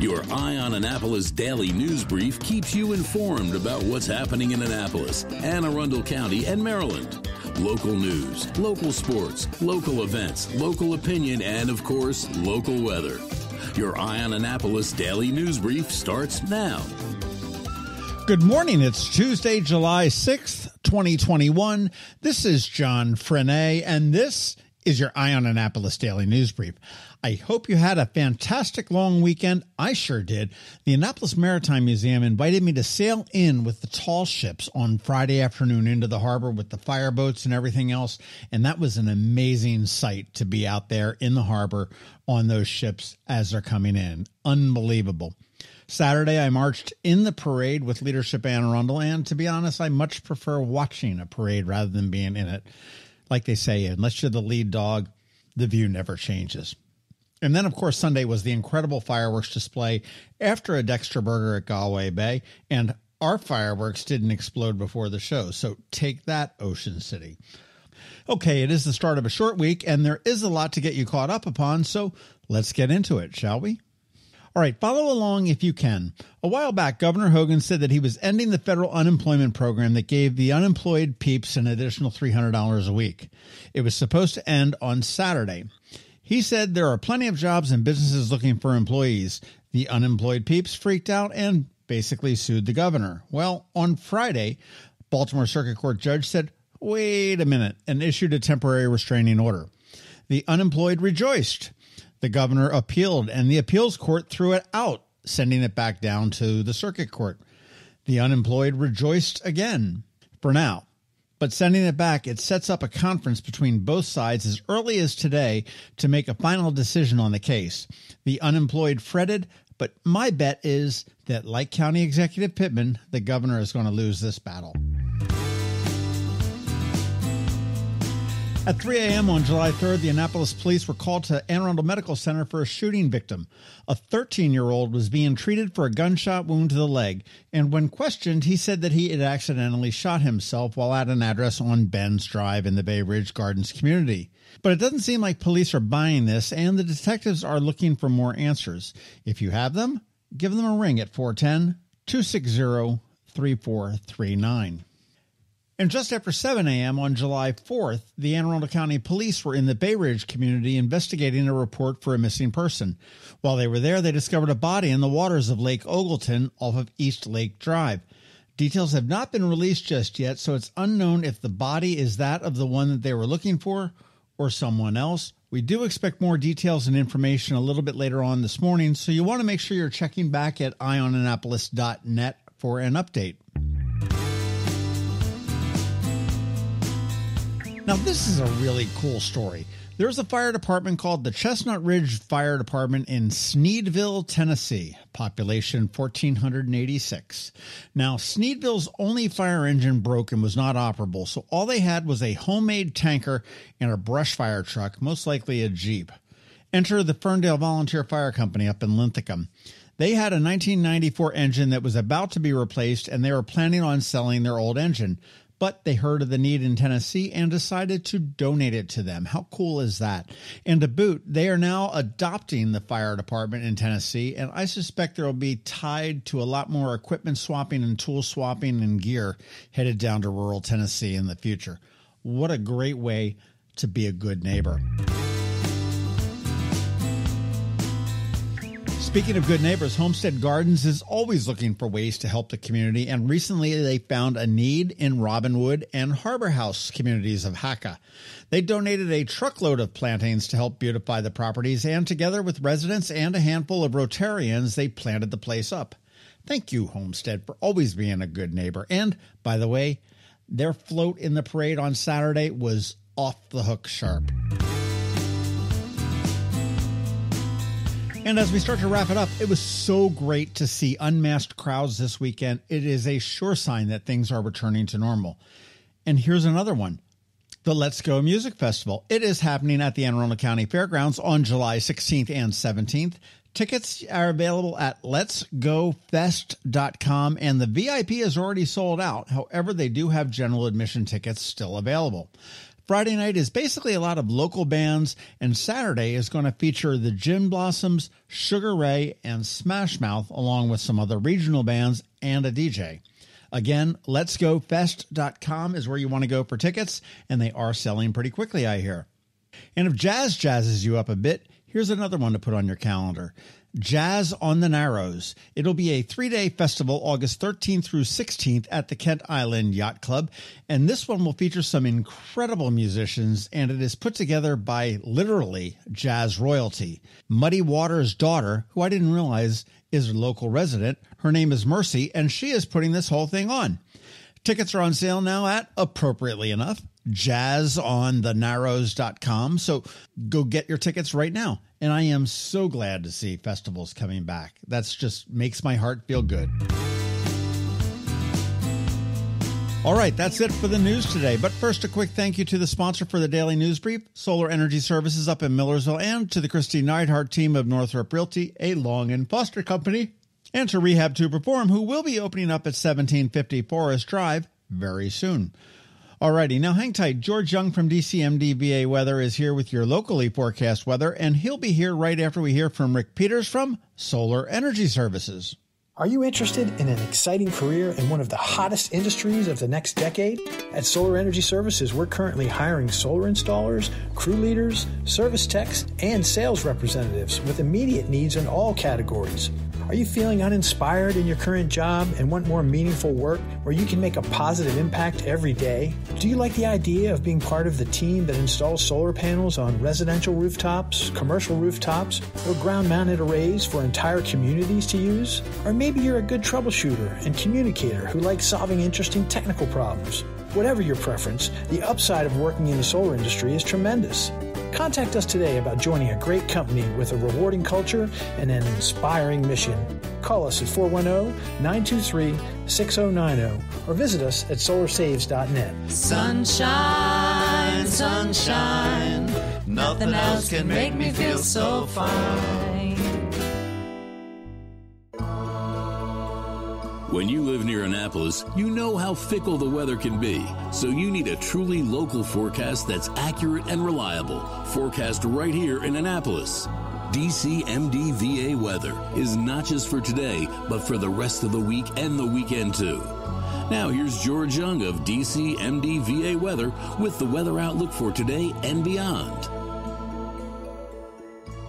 Your Eye on Annapolis daily news brief keeps you informed about what's happening in Annapolis, Anne Arundel County, and Maryland. Local news, local sports, local events, local opinion, and of course, local weather. Your Eye on Annapolis daily news brief starts now. Good morning. It's Tuesday, July 6th, 2021. This is John Frenaye, and this is your Eye on Annapolis Daily News Brief. I hope you had a fantastic long weekend. I sure did. The Annapolis Maritime Museum invited me to sail in with the tall ships on Friday afternoon into the harbor with the fireboats and everything else. And that was an amazing sight to be out there in the harbor on those ships as they're coming in. Unbelievable. Saturday, I marched in the parade with Leadership Anne Arundel, and to be honest, I much prefer watching a parade rather than being in it like they say, unless you're the lead dog, the view never changes. And then, of course, Sunday was the incredible fireworks display after a Dexter Burger at Galway Bay, and our fireworks didn't explode before the show. So take that, Ocean City. Okay, it is the start of a short week, and there is a lot to get you caught up upon, so let's get into it, shall we? All right, follow along if you can. A while back, Governor Hogan said that he was ending the federal unemployment program that gave the unemployed peeps an additional $300 a week. It was supposed to end on Saturday. He said there are plenty of jobs and businesses looking for employees. The unemployed peeps freaked out and basically sued the governor. Well, on Friday, Baltimore Circuit Court judge said, wait a minute, and issued a temporary restraining order. The unemployed rejoiced. The governor appealed, and the appeals court threw it out, sending it back down to the circuit court. The unemployed rejoiced again for now. But sending it back, it sets up a conference between both sides as early as today to make a final decision on the case. The unemployed fretted, but my bet is that, like County Executive Pittman, the governor is going to lose this battle. At 3 a.m. on July 3rd, the Annapolis police were called to Anne Arundel Medical Center for a shooting victim. A 13 year old was being treated for a gunshot wound to the leg, and when questioned, he said that he had accidentally shot himself while at an address on Benz Drive in the Bay Ridge Gardens community. But it doesn't seem like police are buying this, and the detectives are looking for more answers. If you have them, give them a ring at 410 260 3439. And just after 7 a.m. on July 4th, the Anne Arundel County Police were in the Bay Ridge community investigating a report for a missing person. While they were there, they discovered a body in the waters of Lake Ogleton off of East Lake Drive. Details have not been released just yet, so it's unknown if the body is that of the one that they were looking for or someone else. We do expect more details and information a little bit later on this morning, so you want to make sure you're checking back at eyeonannapolis.net for an update. Now, this is a really cool story. There's a fire department called the Chestnut Ridge Fire Department in Sneedville, Tennessee, population 1486. Now, Sneedville's only fire engine broke and was not operable, so all they had was a homemade tanker and a brush fire truck, most likely a Jeep. Enter the Ferndale Volunteer Fire Company up in Linthicum. They had a 1994 engine that was about to be replaced, and they were planning on selling their old engine but they heard of the need in Tennessee and decided to donate it to them. How cool is that? And to boot, they are now adopting the fire department in Tennessee, and I suspect there will be tied to a lot more equipment swapping and tool swapping and gear headed down to rural Tennessee in the future. What a great way to be a good neighbor. Speaking of good neighbors, Homestead Gardens is always looking for ways to help the community, and recently they found a need in Robinwood and Harbour House communities of HACA. They donated a truckload of plantings to help beautify the properties, and together with residents and a handful of Rotarians, they planted the place up. Thank you, Homestead, for always being a good neighbor. And, by the way, their float in the parade on Saturday was off the hook sharp. And as we start to wrap it up, it was so great to see unmasked crowds this weekend. It is a sure sign that things are returning to normal. And here's another one the Let's Go Music Festival. It is happening at the Anne Arundel County Fairgrounds on July 16th and 17th. Tickets are available at letsgofest.com and the VIP is already sold out. However, they do have general admission tickets still available. Friday night is basically a lot of local bands, and Saturday is going to feature the Gin Blossoms, Sugar Ray, and Smash Mouth, along with some other regional bands and a DJ. Again, letsgofest.com is where you want to go for tickets, and they are selling pretty quickly, I hear. And if jazz jazzes you up a bit, here's another one to put on your calendar. Jazz on the Narrows. It'll be a three day festival August 13th through 16th at the Kent Island Yacht Club. And this one will feature some incredible musicians, and it is put together by literally jazz royalty. Muddy Waters' daughter, who I didn't realize is a local resident, her name is Mercy, and she is putting this whole thing on. Tickets are on sale now at, appropriately enough, jazzonthenarrows.com. So go get your tickets right now. And I am so glad to see festivals coming back. That's just makes my heart feel good. All right, that's it for the news today. But first, a quick thank you to the sponsor for the daily news brief, Solar Energy Services up in Millersville, and to the Kristi Neidhardt team of Northrop Realty, a Long and Foster company, and to Rehab 2 Perform, who will be opening up at 1750 Forest Drive very soon. Alrighty, now hang tight. George Young from DCMDVA Weather is here with your locally forecast weather, and he'll be here right after we hear from Rick Peters from Solar Energy Services. Are you interested in an exciting career in one of the hottest industries of the next decade? At Solar Energy Services, we're currently hiring solar installers, crew leaders, service techs, and sales representatives with immediate needs in all categories. Are you feeling uninspired in your current job and want more meaningful work where you can make a positive impact every day? Do you like the idea of being part of the team that installs solar panels on residential rooftops, commercial rooftops, or ground mounted arrays for entire communities to use? Or maybe you're a good troubleshooter and communicator who likes solving interesting technical problems. Whatever your preference, the upside of working in the solar industry is tremendous. Contact us today about joining a great company with a rewarding culture and an inspiring mission. Call us at 410 923 6090 or visit us at solarsaves.net. Sunshine, sunshine, nothing else can make me feel so fine. When you live near Annapolis, you know how fickle the weather can be. So you need a truly local forecast that's accurate and reliable. Forecast right here in Annapolis. DCMDVA weather is not just for today, but for the rest of the week and the weekend too. Now here's George Young of DCMDVA weather with the weather outlook for today and beyond.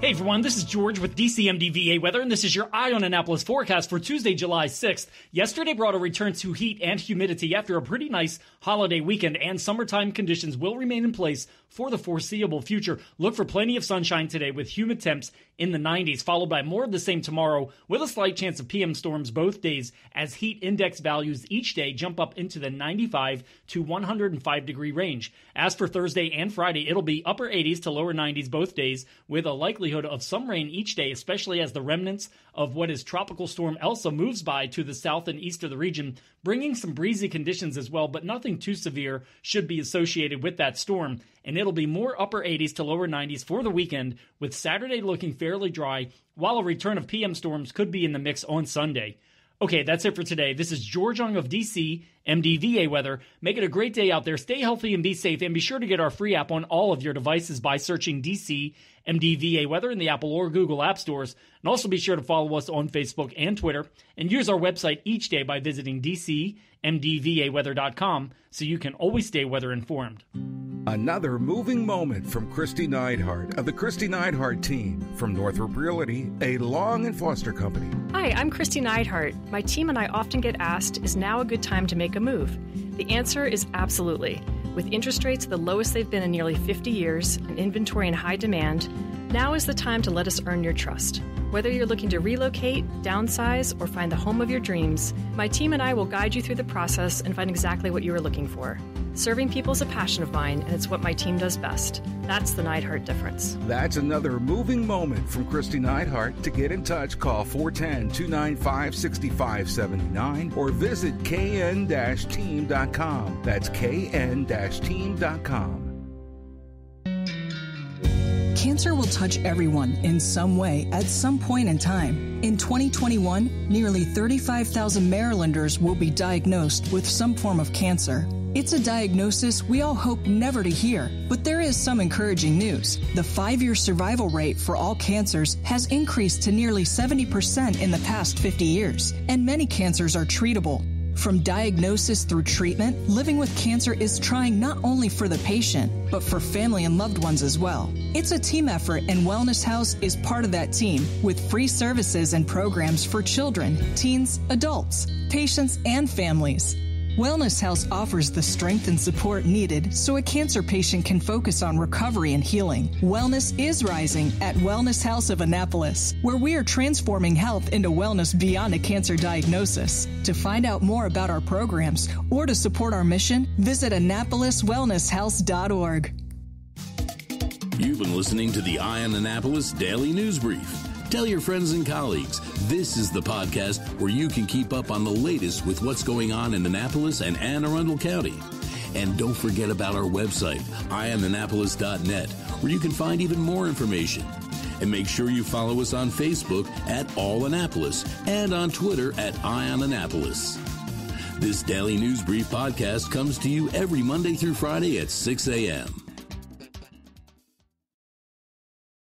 Hey everyone, this is George with DCMDVA Weather, and this is your Eye on Annapolis forecast for Tuesday, July 6th. Yesterday brought a return to heat and humidity after a pretty nice holiday weekend, and summertime conditions will remain in place for the foreseeable future. Look for plenty of sunshine today with humid temps in the 90s, followed by more of the same tomorrow with a slight chance of PM storms both days as heat index values each day jump up into the 95 to 105 degree range. As for Thursday and Friday, it'll be upper 80s to lower 90s both days with a likelihood of some rain each day, especially as the remnants of what is Tropical Storm Elsa moves by to the south and east of the region, bringing some breezy conditions as well, but nothing too severe should be associated with that storm. And it'll be more upper 80s to lower 90s for the weekend, with Saturday looking fairly dry, while a return of PM storms could be in the mix on Sunday. Okay, that's it for today. This is George Young of DC, MDVA Weather. Make it a great day out there. Stay healthy and be safe. And be sure to get our free app on all of your devices by searching DC, MDVA Weather in the Apple or Google App Stores. And also be sure to follow us on Facebook and Twitter. And use our website each day by visiting DCMDVAweather.com so you can always stay weather informed. Another moving moment from Kristi Neidhardt of the Kristi Neidhardt team from Northrop Realty, a Long and Foster company. Hi, I'm Kristi Neidhardt. My team and I often get asked, is now a good time to make a move? The answer is absolutely. With interest rates the lowest they've been in nearly 50 years and inventory in high demand, now is the time to let us earn your trust. Whether you're looking to relocate, downsize, or find the home of your dreams, my team and I will guide you through the process and find exactly what you are looking for. Serving people is a passion of mine, and it's what my team does best. That's the Neidhardt difference. That's another moving moment from Kristi Neidhardt. To get in touch, call 410 295 6579 or visit kn team.com. That's kn team.com. Cancer will touch everyone in some way at some point in time. In 2021, nearly 35,000 Marylanders will be diagnosed with some form of cancer. It's a diagnosis we all hope never to hear, but there is some encouraging news. The five year survival rate for all cancers has increased to nearly 70% in the past 50 years, and many cancers are treatable. From diagnosis through treatment, living with cancer is trying not only for the patient, but for family and loved ones as well. It's a team effort, and Wellness House is part of that team with free services and programs for children, teens, adults, patients, and families. Wellness House offers the strength and support needed so a cancer patient can focus on recovery and healing. Wellness is rising at Wellness House of Annapolis, where we are transforming health into wellness beyond a cancer diagnosis. To find out more about our programs or to support our mission, visit AnnapolisWellnessHouse.org. You've been listening to the Eye on Annapolis Daily News Brief. Tell your friends and colleagues this is the podcast where you can keep up on the latest with what's going on in Annapolis and Anne Arundel County. And don't forget about our website, eyeonannapolis.net, where you can find even more information. And make sure you follow us on Facebook at All Annapolis and on Twitter at Eye on Annapolis. This daily news brief podcast comes to you every Monday through Friday at 6 a.m.